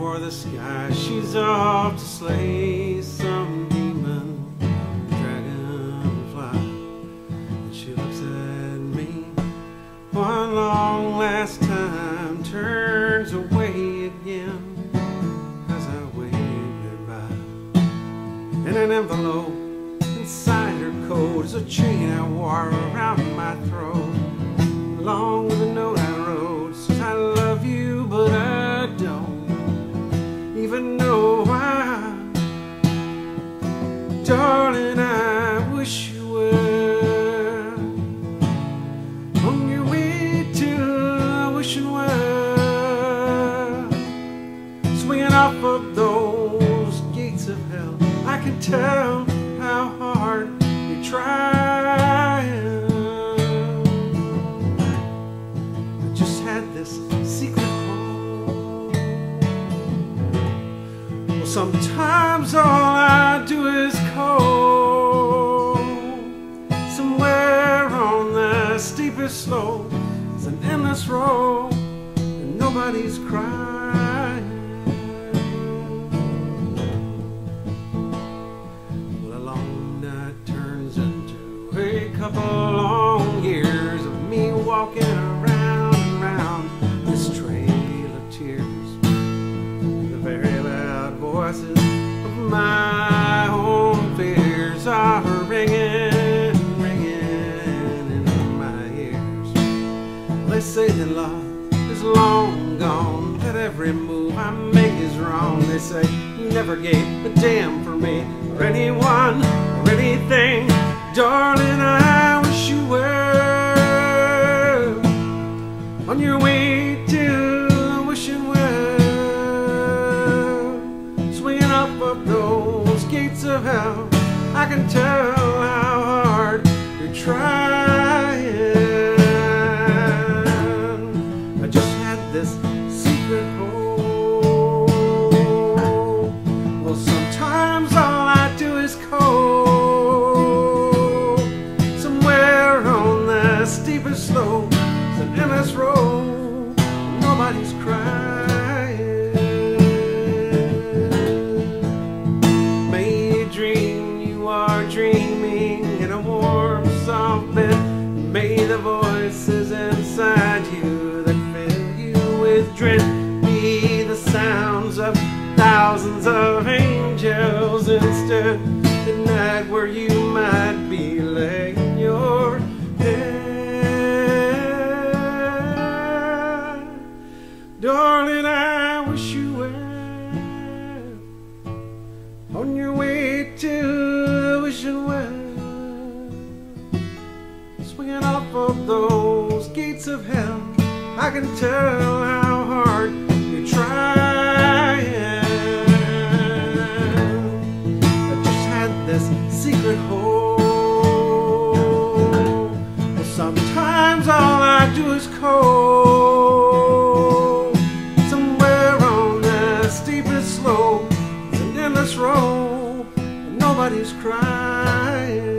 the sky. She's off to slay some demon dragonfly. And she looks at me one long last time, turns away again as I wave goodbye. In an envelope inside her coat is a chain I wore around my throat, along with a note off of those gates of hell. I can tell how hard you're trying. I just had this secret home. Well, sometimes all I do is call. Somewhere on the steepest slope is an endless road, and nobody's crying. Couple long years of me walking around and round this trail of tears. The very loud voices of my own fears are ringing, ringing in my ears. They say that love is long gone, that every move I make is wrong. They say you never gave a damn for me or anyone or anything. Trying. I just had this secret hope. Well, sometimes all I do is call. Somewhere on the steepest slope, it's an endless road. Nobody's crying. Voices inside you that fill you with dread be the sounds of thousands of angels instead. At night where you might be laying your head. Darling, I wish you were on your way to the wishing well, swinging off of those gates of hell. I can tell how hard you're trying. I just had this secret hope. Well, sometimes all I do is call. Somewhere on the steepest slope, an endless road, and nobody's crying.